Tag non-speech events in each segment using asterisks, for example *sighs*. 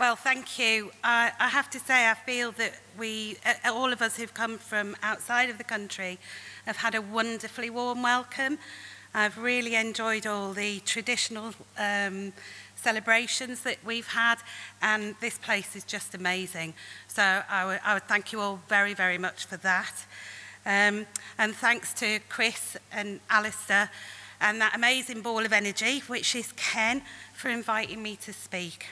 Well, thank you. I, I have to say, I feel that we, uh, all of us who've come from outside of the country, have had a wonderfully warm welcome. I've really enjoyed all the traditional um, celebrations that we've had, and this place is just amazing. So I, I would thank you all very, very much for that. Um, and thanks to Chris and Alistair and that amazing ball of energy, which is Ken, for inviting me to speak.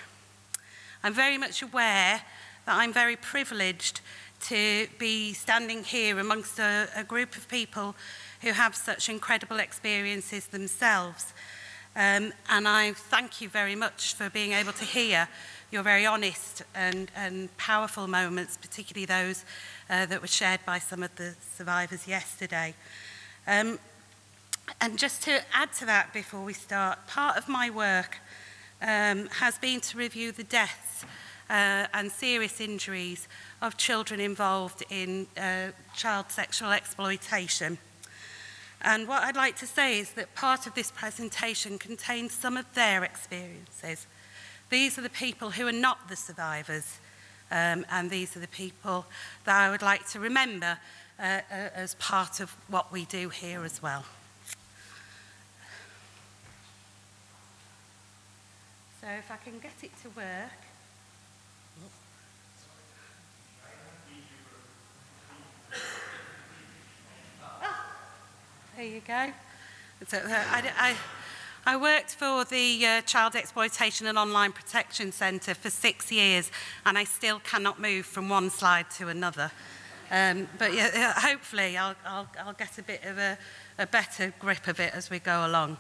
I'm very much aware that I'm very privileged to be standing here amongst a, a group of people who have such incredible experiences themselves. Um, and I thank you very much for being able to hear your very honest and, and powerful moments, particularly those uh, that were shared by some of the survivors yesterday. Um, and just to add to that before we start, part of my work um, has been to review the deaths uh, and serious injuries of children involved in uh, child sexual exploitation. And what I'd like to say is that part of this presentation contains some of their experiences. These are the people who are not the survivors, um, and these are the people that I would like to remember uh, uh as part of what we do here as well. So if I can get it to work. Oh, there you go. So, uh, I, I, I worked for the uh, Child Exploitation and Online Protection Centre for six years and I still cannot move from one slide to another. Um, but yeah, hopefully I'll, I'll, I'll get a bit of a, a better grip of it as we go along.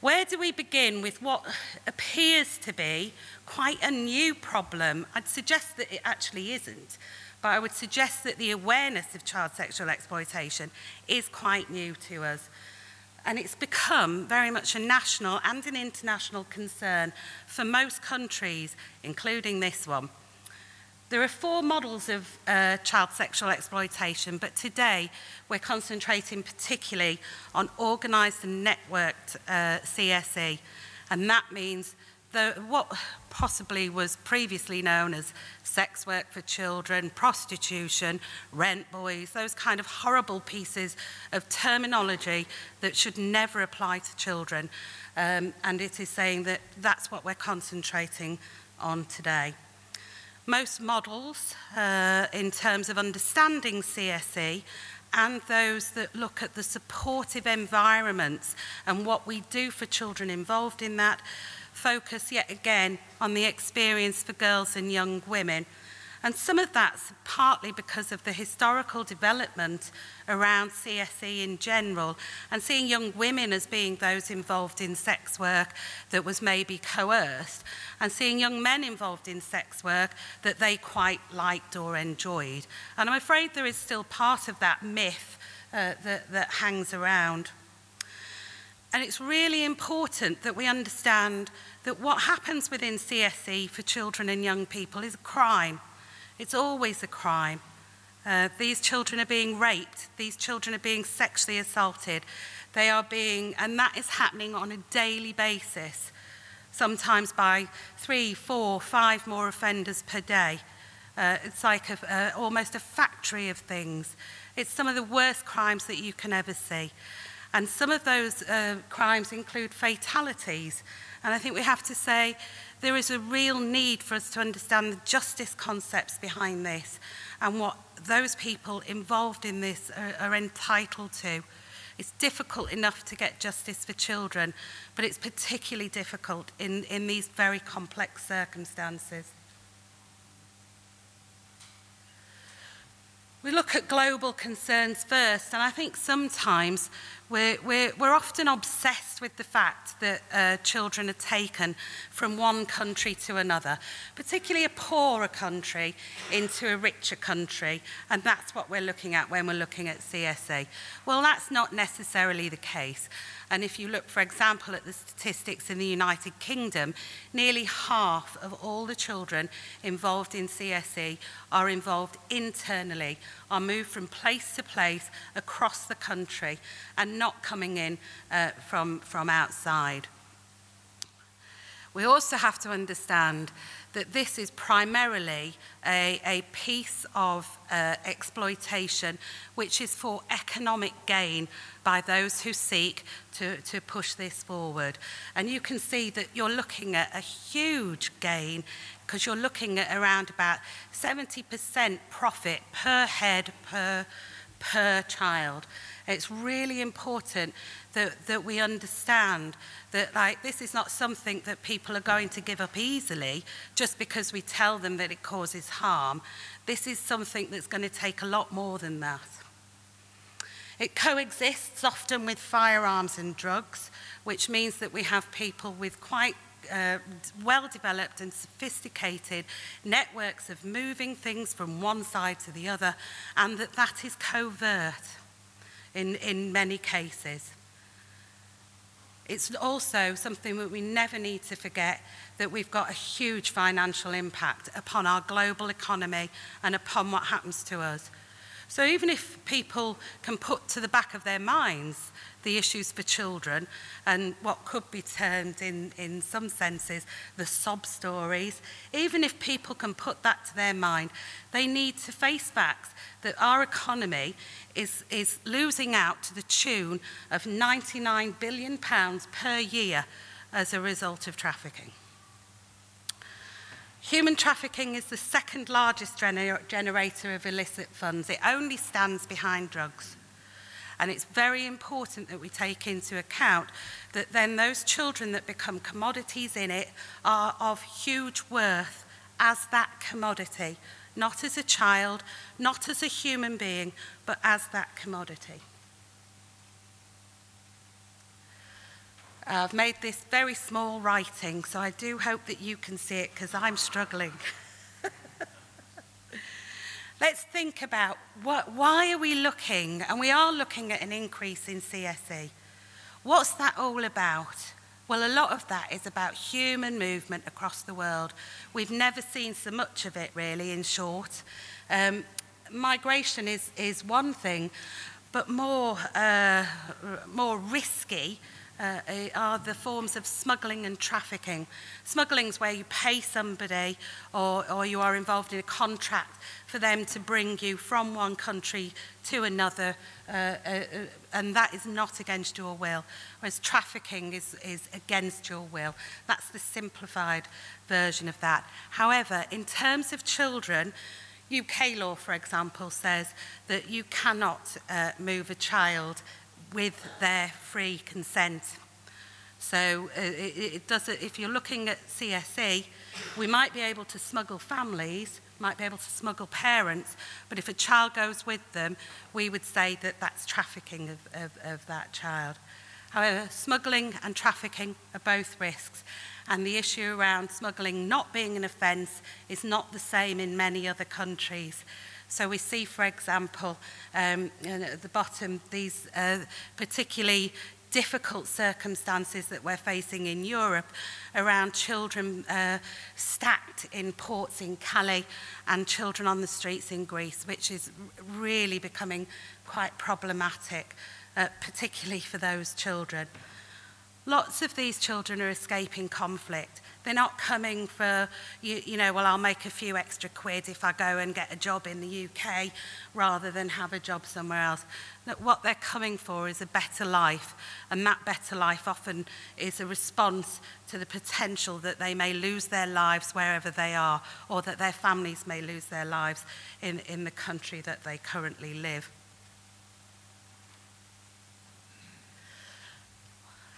Where do we begin with what appears to be quite a new problem? I'd suggest that it actually isn't, but I would suggest that the awareness of child sexual exploitation is quite new to us. And it's become very much a national and an international concern for most countries, including this one. There are four models of uh, child sexual exploitation, but today we're concentrating particularly on organised and networked uh, CSE. And that means the, what possibly was previously known as sex work for children, prostitution, rent boys, those kind of horrible pieces of terminology that should never apply to children. Um, and it is saying that that's what we're concentrating on today. most models uh, in terms of understanding CSE and those that look at the supportive environments and what we do for children involved in that focus yet again on the experience for girls and young women. And some of that's partly because of the historical development around CSE in general and seeing young women as being those involved in sex work that was maybe coerced and seeing young men involved in sex work that they quite liked or enjoyed. And I'm afraid there is still part of that myth uh, that, that hangs around. And it's really important that we understand that what happens within CSE for children and young people is a crime. It's always a crime. Uh, these children are being raped. These children are being sexually assaulted. They are being, and that is happening on a daily basis, sometimes by three, four, five more offenders per day. Uh, it's like a, uh, almost a factory of things. It's some of the worst crimes that you can ever see. And some of those uh, crimes include fatalities. And I think we have to say there is a real need for us to understand the justice concepts behind this and what those people involved in this are, are entitled to. It's difficult enough to get justice for children, but it's particularly difficult in, in these very complex circumstances. We look at global concerns first, and I think sometimes we're, we're, we're often obsessed with the fact that uh, children are taken from one country to another, particularly a poorer country into a richer country, and that's what we're looking at when we're looking at CSA. Well, that's not necessarily the case. And if you look, for example, at the statistics in the United Kingdom, nearly half of all the children involved in CSE are involved internally, are moved from place to place across the country and not coming in uh, from, from outside. We also have to understand that this is primarily a, a piece of uh, exploitation which is for economic gain by those who seek to, to push this forward. And you can see that you're looking at a huge gain because you're looking at around about 70% profit per head per, per child. It's really important that, that we understand that like this is not something that people are going to give up easily just because we tell them that it causes harm. This is something that's going to take a lot more than that. It coexists often with firearms and drugs, which means that we have people with quite uh, well-developed and sophisticated networks of moving things from one side to the other, and that that is covert in, in many cases. It's also something that we never need to forget that we've got a huge financial impact upon our global economy and upon what happens to us. So even if people can put to the back of their minds the issues for children and what could be termed in, in some senses the sob stories, even if people can put that to their mind, they need to face facts that our economy is, is losing out to the tune of £99 billion per year as a result of trafficking. Human trafficking is the second largest gener generator of illicit funds. It only stands behind drugs. And it's very important that we take into account that then those children that become commodities in it are of huge worth as that commodity, not as a child, not as a human being, but as that commodity. I've made this very small writing, so I do hope that you can see it because I'm struggling. *laughs* Let's think about what, why are we looking, and we are looking at an increase in CSE. What's that all about? Well, a lot of that is about human movement across the world. We've never seen so much of it, really, in short. Um, migration is, is one thing, but more, uh, more risky uh, eh, are the forms of smuggling and trafficking. Smuggling is where you pay somebody or, or you are involved in a contract for them to bring you from one country to another uh, uh, uh, and that is not against your will whereas trafficking is is against your will that's the simplified version of that however in terms of children UK law for example says that you cannot uh, move a child uh, with their free consent. So uh, it, it does, if you're looking at CSE, we might be able to smuggle families, might be able to smuggle parents, but if a child goes with them, we would say that that's trafficking of, of, of that child. However, smuggling and trafficking are both risks, and the issue around smuggling not being an offence is not the same in many other countries. So we see, for example, um, at the bottom, these uh, particularly difficult circumstances that we're facing in Europe around children uh, stacked in ports in Calais and children on the streets in Greece, which is really becoming quite problematic, uh, particularly for those children. Lots of these children are escaping conflict They're not coming for, you, you know, well, I'll make a few extra quid if I go and get a job in the UK rather than have a job somewhere else. That what they're coming for is a better life, and that better life often is a response to the potential that they may lose their lives wherever they are, or that their families may lose their lives in, in the country that they currently live.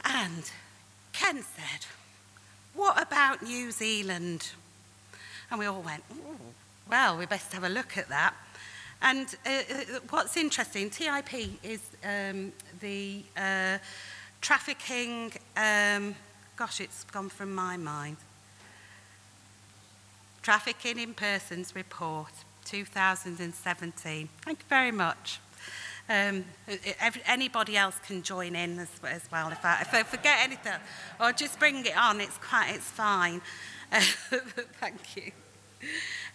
And Ken said, what about New Zealand? And we all went, well, we best have a look at that. And uh, uh what's interesting, TIP is um, the uh, trafficking, um, gosh, it's gone from my mind. Trafficking in Persons Report, 2017. Thank you very much. Um, anybody else can join in as, as well. If I, if I forget anything, or just bring it on, it's, quite, it's fine. Uh, *laughs* thank you.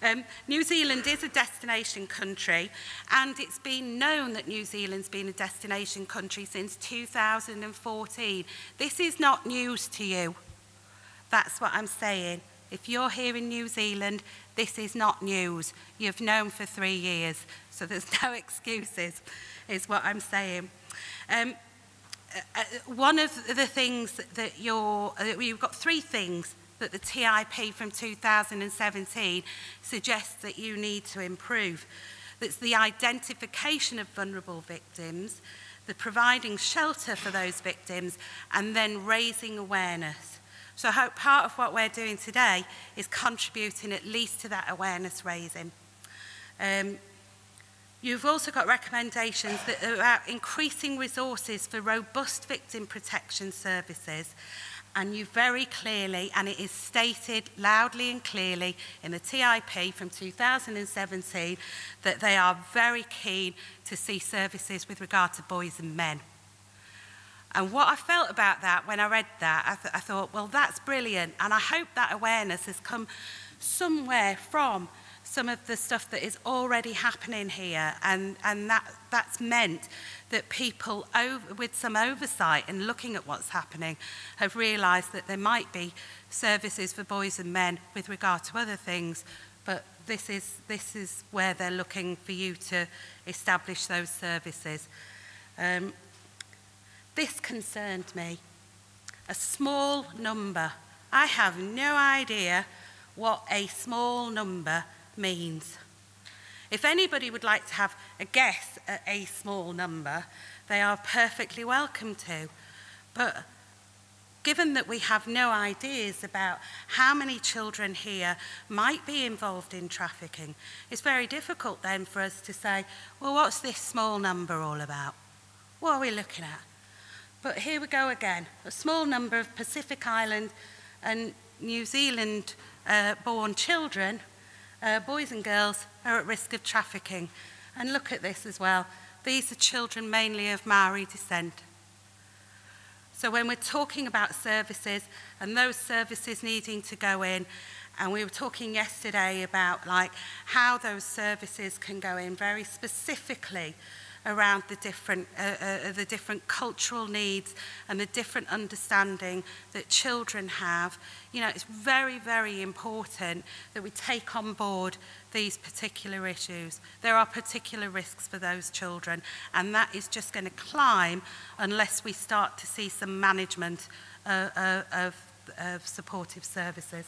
Um, New Zealand is a destination country, and it's been known that New Zealand's been a destination country since 2014. This is not news to you. That's what I'm saying. If you're here in New Zealand, this is not news. You've known for three years, so there's *laughs* no excuses, is what I'm saying. Um, uh, uh one of the things that you're, uh, you've got three things that the TIP from 2017 suggests that you need to improve. That's the identification of vulnerable victims, the providing shelter for those victims, and then raising awareness. So I hope part of what we're doing today is contributing at least to that awareness raising. Um, you've also got recommendations that are about increasing resources for robust victim protection services and you very clearly, and it is stated loudly and clearly in the TIP from 2017, that they are very keen to see services with regard to boys and men. And what I felt about that when I read that, I, th I thought, well, that's brilliant. And I hope that awareness has come somewhere from some of the stuff that is already happening here. And and that that's meant that people over, with some oversight and looking at what's happening have realized that there might be services for boys and men with regard to other things. But this is this is where they're looking for you to establish those services. Um this concerned me. A small number. I have no idea what a small number means. If anybody would like to have a guess at a small number, they are perfectly welcome to. But given that we have no ideas about how many children here might be involved in trafficking, it's very difficult then for us to say, well, what's this small number all about? What are we looking at? But here we go again. A small number of Pacific Island and New Zealand uh, born children, uh, boys and girls, are at risk of trafficking. And look at this as well. These are children mainly of Maori descent. So when we're talking about services and those services needing to go in, and we were talking yesterday about like how those services can go in very specifically around the different, uh, uh, the different cultural needs and the different understanding that children have. You know, it's very, very important that we take on board these particular issues. There are particular risks for those children, and that is just going to climb unless we start to see some management uh, uh, of, of supportive services.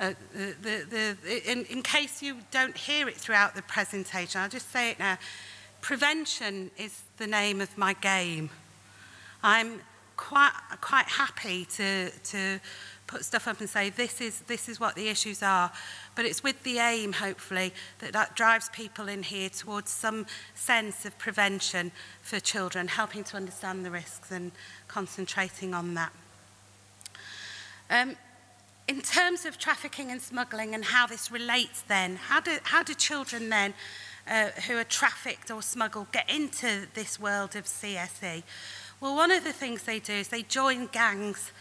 uh, the, the, the, in, in case you don't hear it throughout the presentation, I'll just say it now. Prevention is the name of my game. I'm quite, quite happy to, to put stuff up and say this is, this is what the issues are. But it's with the aim, hopefully, that that drives people in here towards some sense of prevention for children, helping to understand the risks and concentrating on that. Um, in terms of trafficking and smuggling and how this relates then, how do, how do children then uh, who are trafficked or smuggled get into this world of CSE? Well, one of the things they do is they join gangs,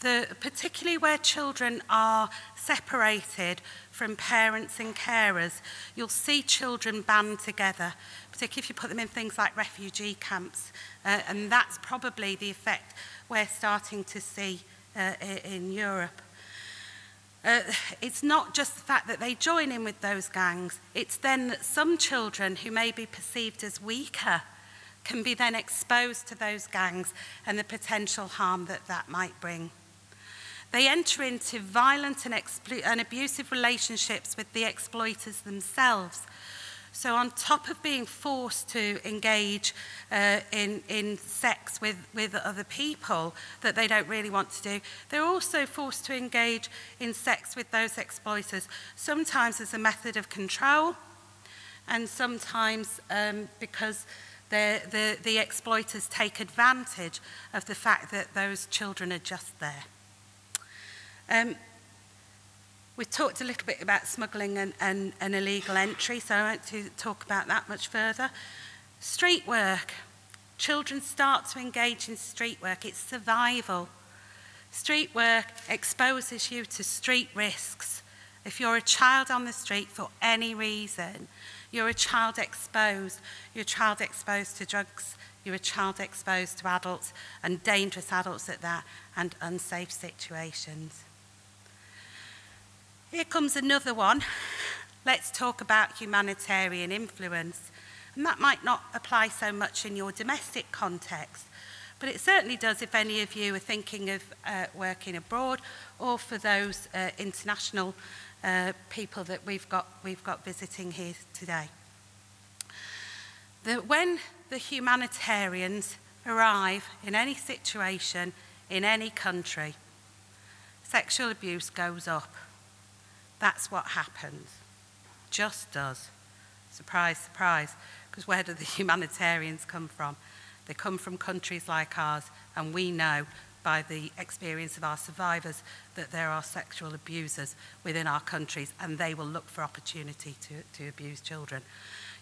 the, particularly where children are separated from parents and carers. You'll see children band together, particularly if you put them in things like refugee camps. Uh, and that's probably the effect we're starting to see uh, in Europe. Uh, it's not just the fact that they join in with those gangs, it's then that some children who may be perceived as weaker can be then exposed to those gangs and the potential harm that that might bring. They enter into violent and, and abusive relationships with the exploiters themselves, So on top of being forced to engage uh, in, in sex with, with other people that they don't really want to do, they're also forced to engage in sex with those exploiters, sometimes as a method of control and sometimes um, because the, the, the exploiters take advantage of the fact that those children are just there. Um, We've talked a little bit about smuggling and, and, and illegal entry, so I won't to talk about that much further. Street work. Children start to engage in street work. It's survival. Street work exposes you to street risks. If you're a child on the street for any reason, you're a child exposed. You're a child exposed to drugs, You're a child exposed to adults and dangerous adults at that and unsafe situations. Here comes another one. Let's talk about humanitarian influence. And that might not apply so much in your domestic context, but it certainly does if any of you are thinking of uh, working abroad or for those uh, international uh, people that we've got, we've got visiting here today. That when the humanitarians arrive in any situation in any country, sexual abuse goes up. That's what happens. Just does. Surprise, surprise. Because where do the *laughs* humanitarians come from? They come from countries like ours, and we know by the experience of our survivors that there are sexual abusers within our countries, and they will look for opportunity to, to abuse children.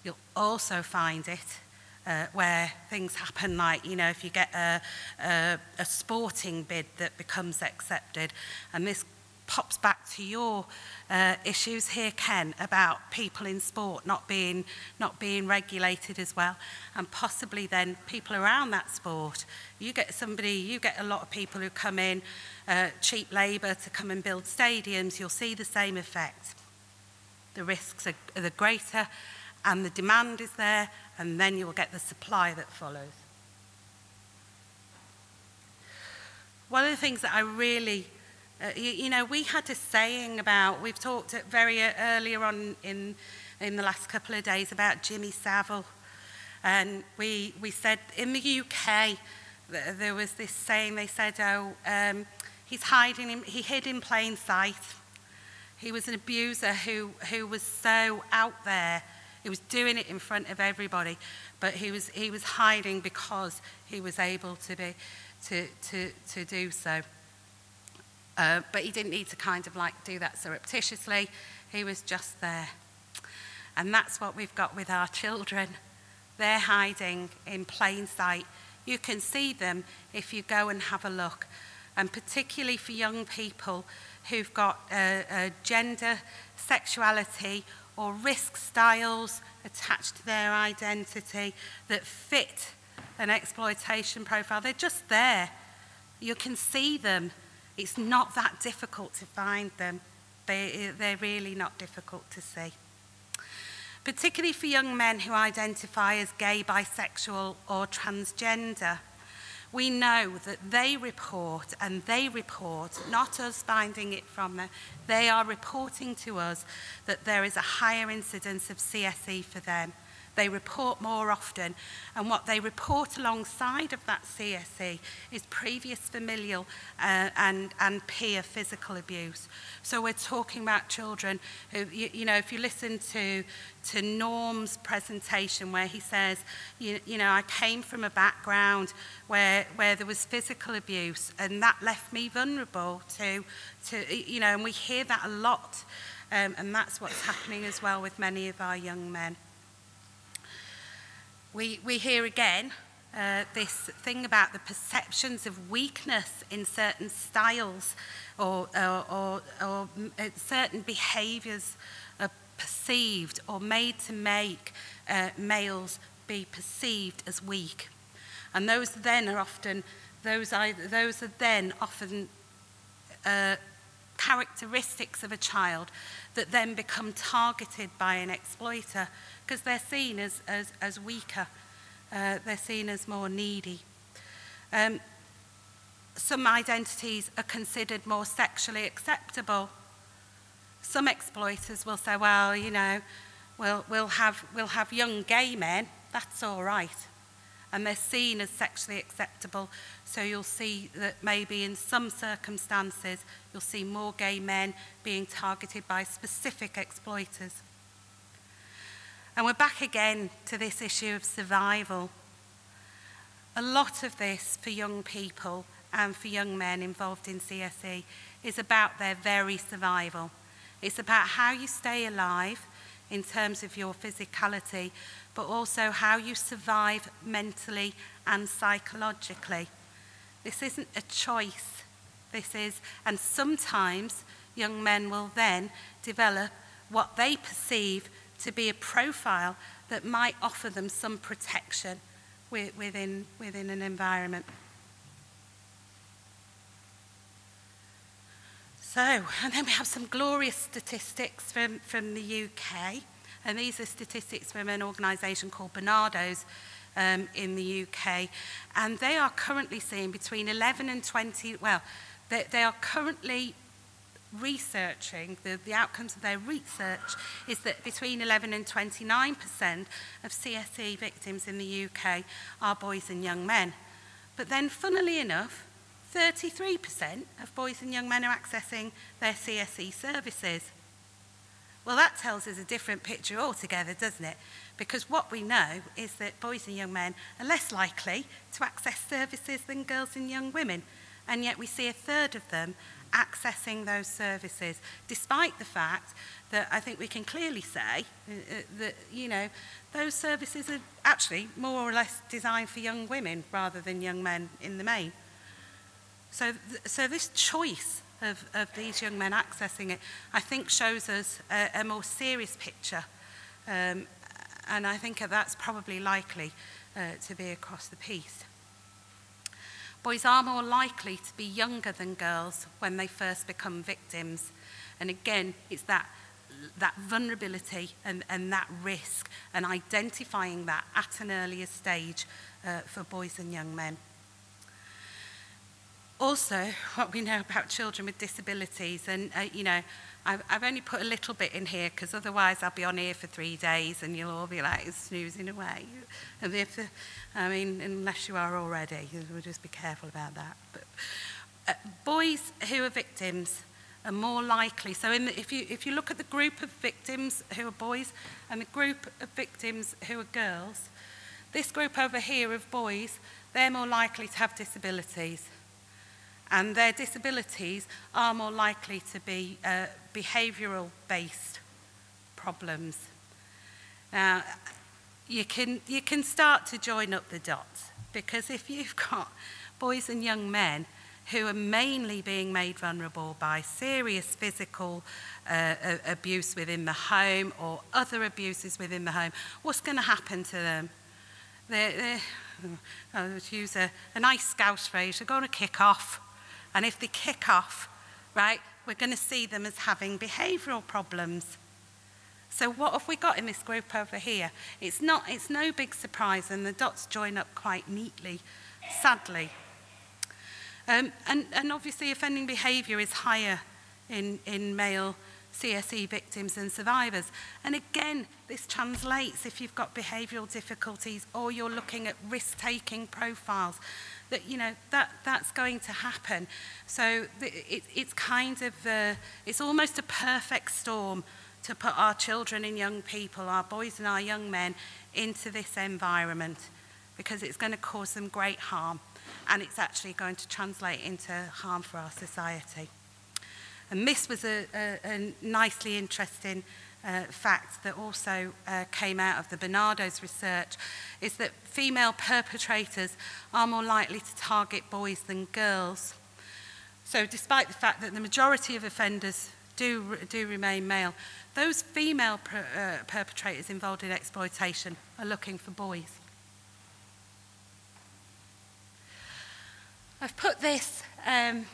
You'll also find it uh, where things *laughs* happen like, you know, if you get a, a, a sporting bid that becomes accepted, and this pops back to your uh, issues here, Ken, about people in sport not being, not being regulated as well, and possibly then people around that sport. You get somebody, you get a lot of people who come in, uh, cheap labour to come and build stadiums, you'll see the same effect. The risks are, are the greater, and the demand is there, and then you will get the supply that follows. One of the things that I really uh, you, you, know, we had a saying about, we've talked very earlier on in, in the last couple of days about Jimmy Savile. And we, we said in the UK, there was this saying, they said, oh, um, he's hiding, in, he hid in plain sight. He was an abuser who, who was so out there. He was doing it in front of everybody, but he was, he was hiding because he was able to, be, to, to, to do so. Uh, but he didn't need to kind of like do that surreptitiously. He was just there. And that's what we've got with our children. They're hiding in plain sight. You can see them if you go and have a look. And particularly for young people who've got uh, gender, sexuality, or risk styles attached to their identity that fit an exploitation profile. They're just there. You can see them it's not that difficult to find them. They, they're really not difficult to see. Particularly for young men who identify as gay, bisexual, or transgender, we know that they report, and they report, not us finding it from them, they are reporting to us that there is a higher incidence of CSE for them They report more often. And what they report alongside of that CSE is previous familial uh, and, and peer physical abuse. So we're talking about children who, you, you know, if you listen to, to Norm's presentation where he says, you, you know, I came from a background where, where there was physical abuse and that left me vulnerable to, to you know, and we hear that a lot. Um, and that's what's happening as well with many of our young men. We, we hear again uh, this thing about the perceptions of weakness in certain styles or, or, or, or uh, certain behaviours are perceived or made to make uh, males be perceived as weak. And those then are often, those, either, those are then often uh, characteristics of a child that then become targeted by an exploiter because they're seen as, as, as weaker. Uh, they're seen as more needy. Um, some identities are considered more sexually acceptable. Some exploiters will say, well, you know, we'll, we'll, have, we'll have young gay men, that's all right. And they're seen as sexually acceptable. So you'll see that maybe in some circumstances, you'll see more gay men being targeted by specific exploiters. And we're back again to this issue of survival. A lot of this for young people and for young men involved in CSE is about their very survival. It's about how you stay alive in terms of your physicality, but also how you survive mentally and psychologically. This isn't a choice. This is, and sometimes young men will then develop what they perceive to be a profile that might offer them some protection within, within an environment. So, and then we have some glorious statistics from, from the UK. And these are statistics from an organisation called Barnardo's um, in the UK. And they are currently seeing between 11 and 20, well, they, they are currently researching, the, the outcomes of their research is that between 11 and 29% of CSE victims in the UK are boys and young men. But then, funnily enough, 33% of boys and young men are accessing their CSE services. Well, that tells us a different picture altogether, doesn't it? Because what we know is that boys and young men are less likely to access services than girls and young women. And yet we see a third of them accessing those services, despite the fact that I think we can clearly say uh, uh, that, you know, those services are actually more or less designed for young women rather than young men in the main. So, th so this choice of, of these young men accessing it, I think shows us a, a more serious picture. Um, and I think that's probably likely uh, to be across the piece. Boys are more likely to be younger than girls when they first become victims. And again, it's that that vulnerability and, and that risk and identifying that at an earlier stage uh, for boys and young men. Also, what we know about children with disabilities and, uh, you know, I've, I've only put a little bit in here because otherwise I'll be on here for three days and you'll all be like snoozing away. And if, the, I mean, unless you are already, we'll just be careful about that. But uh, boys who are victims are more likely. So in the, if, you, if you look at the group of victims who are boys and the group of victims who are girls, this group over here of boys, they're more likely to have disabilities. And their disabilities are more likely to be uh, behavioural based problems. Now, you can, you can start to join up the dots because if you've got boys and young men who are mainly being made vulnerable by serious physical uh, abuse within the home or other abuses within the home, what's going to happen to them? They're, they're, I'll use a, a nice scout phrase, they're going to kick off. And if they kick off, right, we're going to see them as having behavioural problems. So what have we got in this group over here? It's, not, it's no big surprise, and the dots join up quite neatly, sadly. Um, and, and obviously offending behaviour is higher in, in male CSE victims and survivors. And again, this translates if you've got behavioural difficulties or you're looking at risk-taking profiles that you know that that's going to happen. So it, it's kind of uh, it's almost a perfect storm to put our children and young people, our boys and our young men, into this environment because it's going to cause them great harm and it's actually going to translate into harm for our society. And this was a, a, a nicely interesting uh, fact that also uh, came out of the Barnardo's research is that female perpetrators are more likely to target boys than girls. So despite the fact that the majority of offenders do, do remain male, those female per, uh, perpetrators involved in exploitation are looking for boys. I've put this um,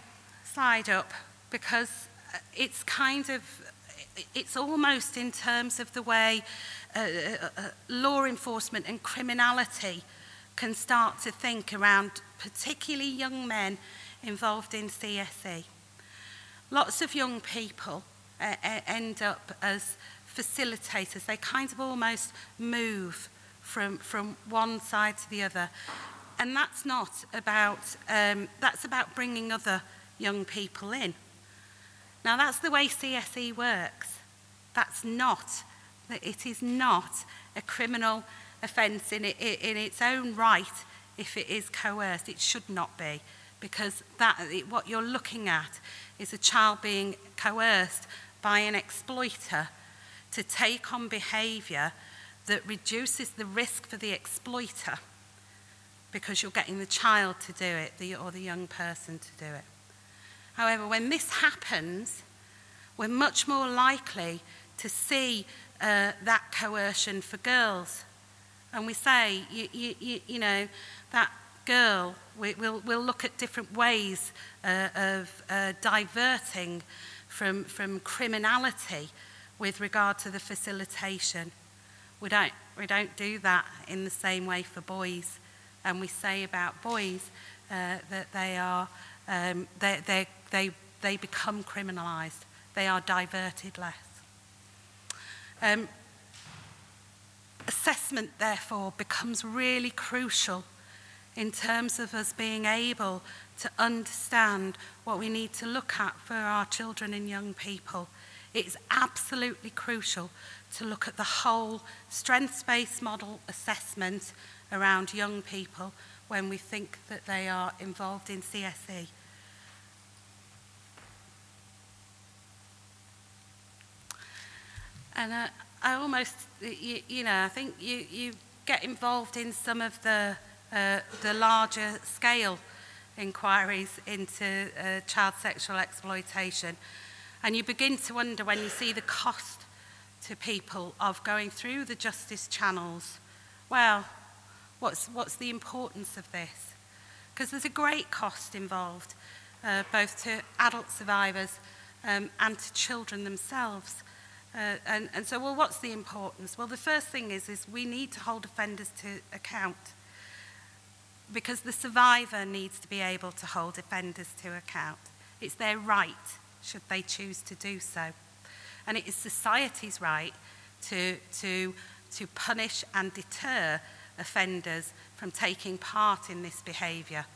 slide up because it's kind of it's almost in terms of the way uh, uh, uh, law enforcement and criminality can start to think around particularly young men involved in CSE. Lots of young people uh, uh, end up as facilitators. They kind of almost move from, from one side to the other. And that's not about, um, that's about bringing other young people in. Now, that's the way CSE works. That's not, it is not a criminal offence in, it, in its own right if it is coerced. It should not be, because that, what you're looking at is a child being coerced by an exploiter to take on behaviour that reduces the risk for the exploiter because you're getting the child to do it the, or the young person to do it. However, when this happens, we're much more likely to see uh, that coercion for girls. And we say, you, you, you, you know, that girl, we, we'll, we'll look at different ways uh, of uh, diverting from, from criminality with regard to the facilitation. We don't, we don't do that in the same way for boys. And we say about boys uh, that they are, um, they, they, they, they become criminalised. They are diverted less. Um, assessment, therefore, becomes really crucial in terms of us being able to understand what we need to look at for our children and young people. It's absolutely crucial to look at the whole strengths-based model assessment around young people when we think that they are involved in CSE. And uh, I almost, you, you know, I think you, you get involved in some of the, uh, the larger scale inquiries into uh, child sexual exploitation. And you begin to wonder when you see the cost to people of going through the justice channels, well, what's, what's the importance of this? Because there's a great cost involved, uh, both to adult survivors um, and to children themselves. Uh, and, and so, well, what's the importance? Well, the first thing is, is we need to hold offenders to account because the survivor needs to be able to hold offenders to account. It's their right, should they choose to do so. And it is society's right to, to, to punish and deter offenders from taking part in this behaviour.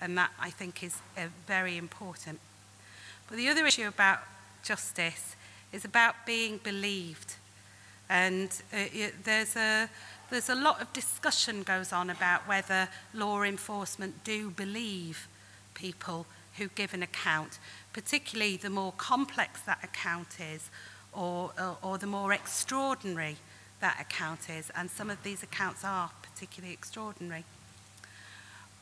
And that, I think, is uh, very important. But the other issue about justice is about being believed. And uh, it, there's, a, there's a lot of discussion goes on about whether law enforcement do believe people who give an account, particularly the more complex that account is or, or, or the more extraordinary that account is. And some of these accounts are particularly extraordinary.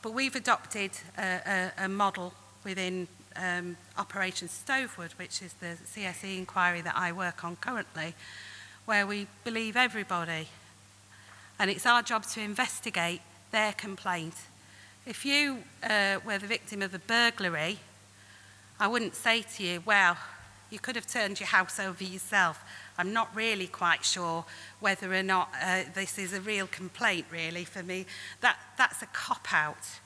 But we've adopted a, a, a model within um, Operation Stovewood, which is the CSE inquiry that I work on currently, where we believe everybody. And it's our job to investigate their complaint. If you uh, were the victim of a burglary, I wouldn't say to you, well, you could have turned your house over yourself. I'm not really quite sure whether or not uh, this is a real complaint, really, for me. That, that's a cop-out.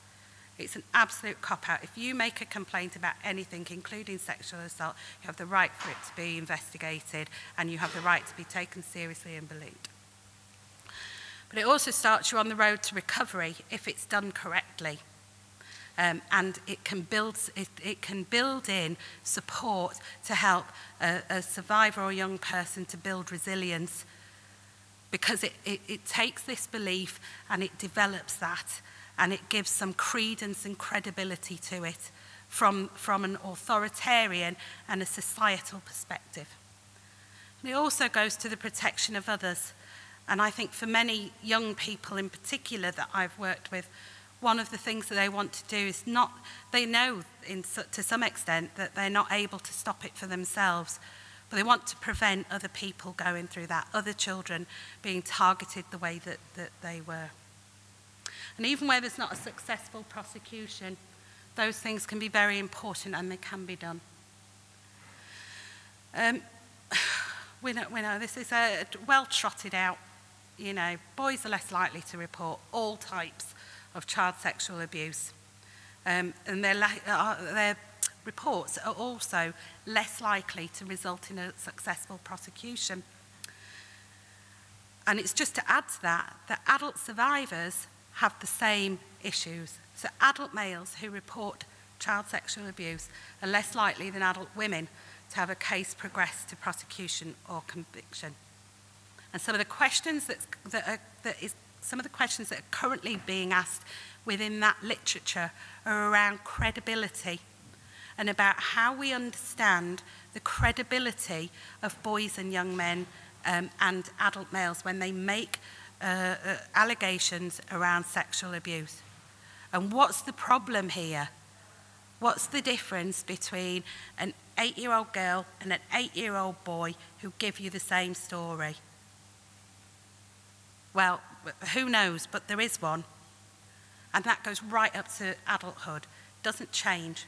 It's an absolute cop-out. If you make a complaint about anything, including sexual assault, you have the right for it to be investigated and you have the right to be taken seriously and believed. But it also starts you on the road to recovery if it's done correctly. Um, and it can, build, it, it can build in support to help a, a survivor or young person to build resilience because it, it, it takes this belief and it develops that and it gives some credence and credibility to it from, from an authoritarian and a societal perspective. And it also goes to the protection of others. And I think for many young people in particular that I've worked with, one of the things that they want to do is not, they know in, to some extent that they're not able to stop it for themselves, but they want to prevent other people going through that, other children being targeted the way that, that they were. And even where there's not a successful prosecution, those things can be very important and they can be done. Um, *sighs* we, know, we know this is a well trotted out, you know, boys are less likely to report all types of child sexual abuse. Um, and their, uh, their reports are also less likely to result in a successful prosecution. And it's just to add to that, that adult survivors have the same issues. So adult males who report child sexual abuse are less likely than adult women to have a case progress to prosecution or conviction. And some of the questions that, that, are, that is, some of the questions that are currently being asked within that literature are around credibility and about how we understand the credibility of boys and young men um, and adult males when they make uh, uh, allegations around sexual abuse. And what's the problem here? What's the difference between an eight-year-old girl and an eight-year-old boy who give you the same story? Well, who knows, but there is one. And that goes right up to adulthood, doesn't change.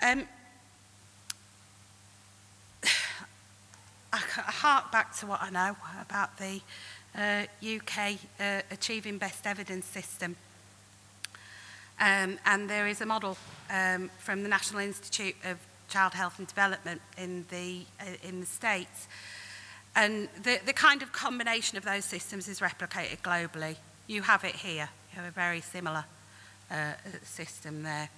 Um, I hark back to what I know about the uh, UK uh, Achieving Best Evidence System. Um, and there is a model um, from the National Institute of Child Health and Development in the, uh, in the States. And the, the kind of combination of those systems is replicated globally. You have it here. You have a very similar uh, system there.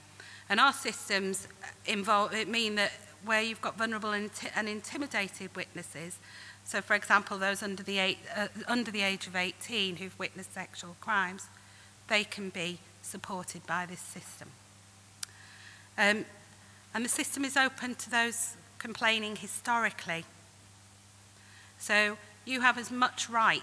And our systems involve, it mean that where you've got vulnerable and, intimidated witnesses, so for example, those under the, eight, uh, under the age of 18 who've witnessed sexual crimes, they can be supported by this system. Um, and the system is open to those complaining historically. So you have as much right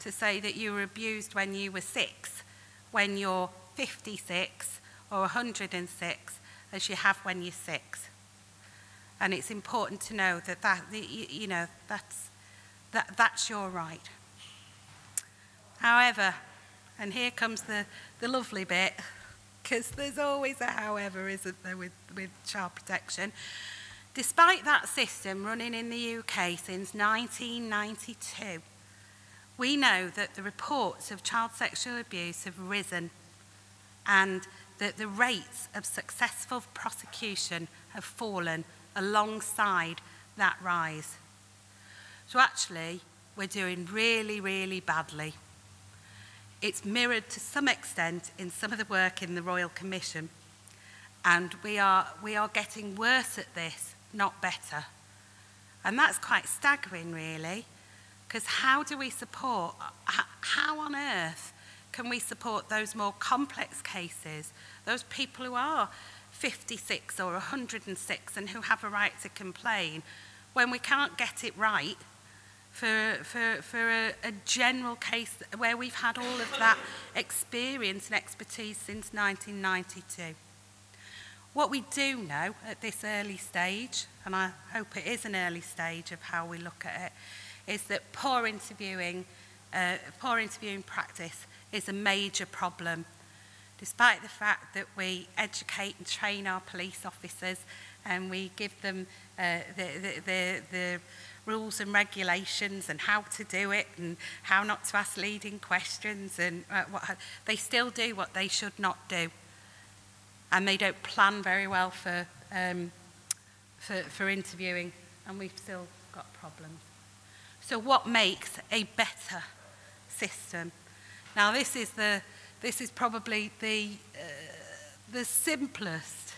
to say that you were abused when you were six, when you're 56 or 106, as you have when you're six. And it's important to know that, that you know, that's, that, that's your right. However, and here comes the, the lovely bit, because there's always a however, isn't there, with, with child protection. Despite that system running in the UK since 1992, we know that the reports of child sexual abuse have risen and that the rates of successful prosecution have fallen alongside that rise. So actually, we're doing really, really badly. It's mirrored to some extent in some of the work in the Royal Commission, and we are, we are getting worse at this, not better. And that's quite staggering, really, because how do we support, how on earth can we support those more complex cases, those people who are 56 or 106 and who have a right to complain when we can't get it right for, for, for a, a general case where we've had all of that experience and expertise since 1992. What we do know at this early stage, and I hope it is an early stage of how we look at it, is that poor interviewing, uh, poor interviewing practice is a major problem despite the fact that we educate and train our police officers and we give them uh, the, the, the, the rules and regulations and how to do it and how not to ask leading questions and uh, what they still do what they should not do and they don't plan very well for um, for, for interviewing and we've still got problems. So what makes a better system? Now this is the this is probably the uh, the simplest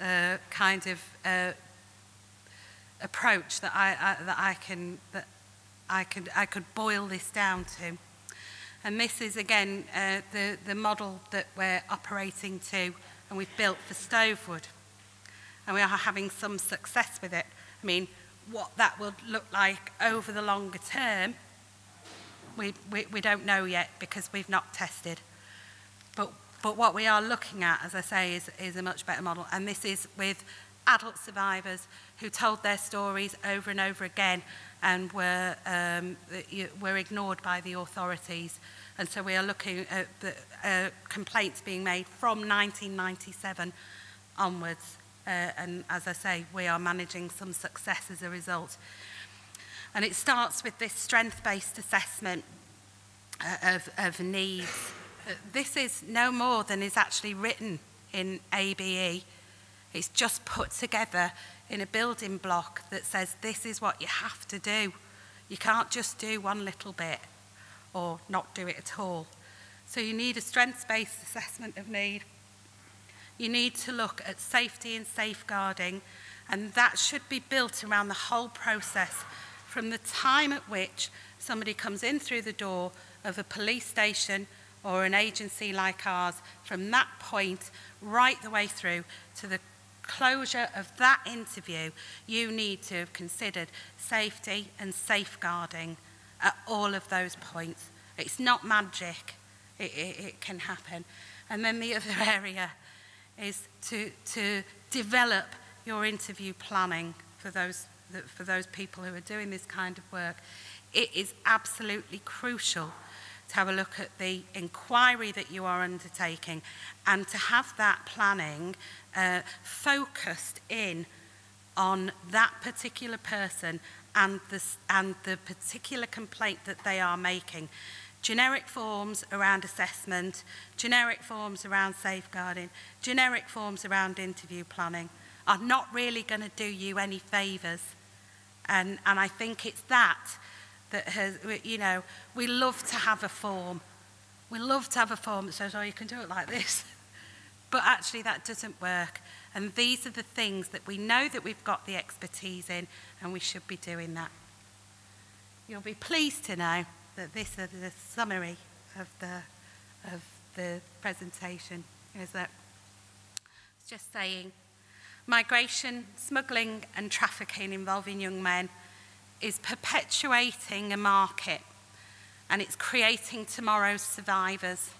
uh, kind of uh, approach that I, I, that I can that I could I could boil this down to. And this is again uh, the the model that we're operating to, and we've built for Stovewood, and we are having some success with it. I mean, what that will look like over the longer term, we, we, we don't know yet because we've not tested. But, but what we are looking at, as I say, is, is a much better model. And this is with adult survivors who told their stories over and over again and were, um, were ignored by the authorities. And so we are looking at the uh, complaints being made from 1997 onwards. Uh, and as I say, we are managing some success as a result. And it starts with this strength-based assessment uh, of, of needs. This is no more than is actually written in ABE It's just put together in a building block that says this is what you have to do. You can't just do one little bit or not do it at all. So you need a strengths-based assessment of need. You need to look at safety and safeguarding, and that should be built around the whole process from the time at which somebody comes in through the door of a police station or an agency like ours, from that point right the way through to the closure of that interview, you need to have considered safety and safeguarding at all of those points. It's not magic, it, it, it can happen. And then the *laughs* other area is to, to develop your interview planning for those, for those people who are doing this kind of work. it is absolutely crucial to have a look at the inquiry that you are undertaking and to have that planning uh, focused in on that particular person and the, and the particular complaint that they are making. Generic forms around assessment, generic forms around safeguarding, generic forms around interview planning are not really going to do you any favours. And, and I think it's that that has, you know, we love to have a form. We love to have a form that says, oh, you can do it like this. *laughs* but actually that doesn't work. And these are the things that we know that we've got the expertise in and we should be doing that. You'll be pleased to know that this is the summary of the, of the presentation, is that it's just saying migration, smuggling and trafficking involving young men – is perpetuating a market and it's creating tomorrow's survivors.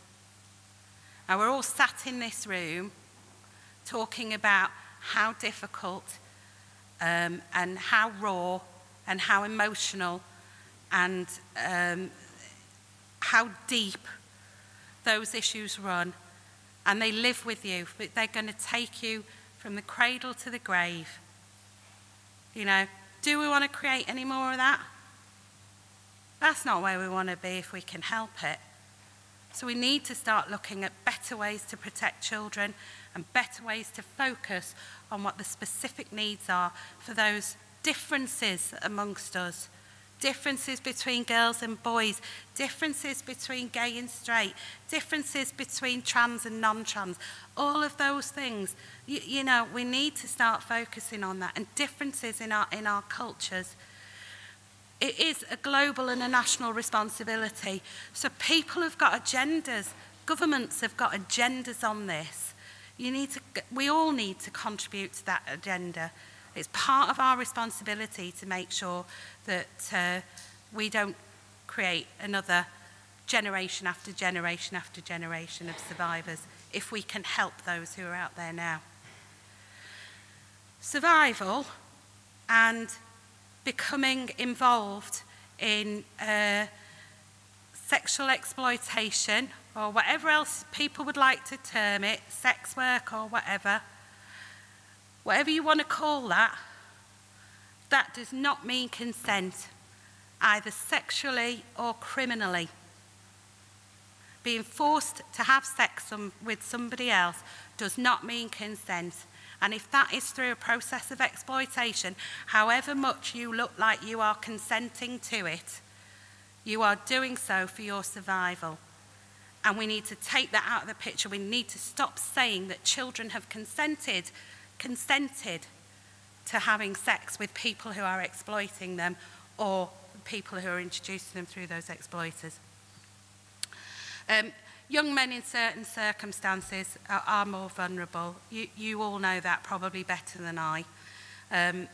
Now, we're all sat in this room talking about how difficult um, and how raw and how emotional and um, how deep those issues run. And they live with you, but they're going to take you from the cradle to the grave. You know, do we want to create any more of that? That's not where we want to be if we can help it. So we need to start looking at better ways to protect children and better ways to focus on what the specific needs are for those differences amongst us. differences between girls and boys, differences between gay and straight, differences between trans and non-trans, all of those things. You, you know, we need to start focusing on that and differences in our, in our cultures. It is a global and a national responsibility. So people have got agendas, governments have got agendas on this. You need to, we all need to contribute to that agenda. It's part of our responsibility to make sure that uh, we don't create another generation after generation after generation of survivors if we can help those who are out there now. Survival and becoming involved in uh, sexual exploitation or whatever else people would like to term it, sex work or whatever, whatever you want to call that, that does not mean consent, either sexually or criminally. Being forced to have sex with somebody else does not mean consent. And if that is through a process of exploitation, however much you look like you are consenting to it, you are doing so for your survival. And we need to take that out of the picture. We need to stop saying that children have consented, consented to having sex with people who are exploiting them or people who are introducing them through those exploiters. Um, young men in certain circumstances are, are more vulnerable. You, you all know that probably better than I. Um,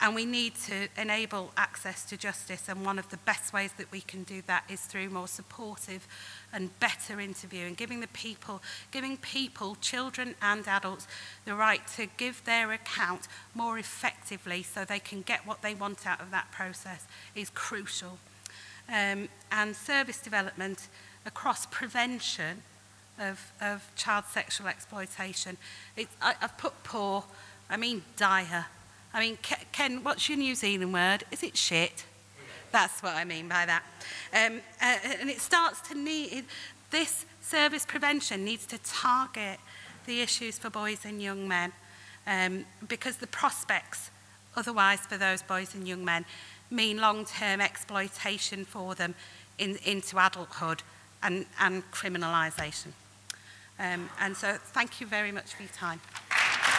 And we need to enable access to justice, and one of the best ways that we can do that is through more supportive and better interviewing, giving the people, giving people, children and adults, the right to give their account more effectively so they can get what they want out of that process is crucial. Um, and service development across prevention of, of child sexual exploitation. It, I, I've put poor, I mean dire I mean, Ken, what's your New Zealand word? Is it shit? That's what I mean by that. Um, uh, and it starts to need, this service prevention needs to target the issues for boys and young men um, because the prospects otherwise for those boys and young men mean long-term exploitation for them in, into adulthood and, and criminalisation. Um, and so thank you very much for your time.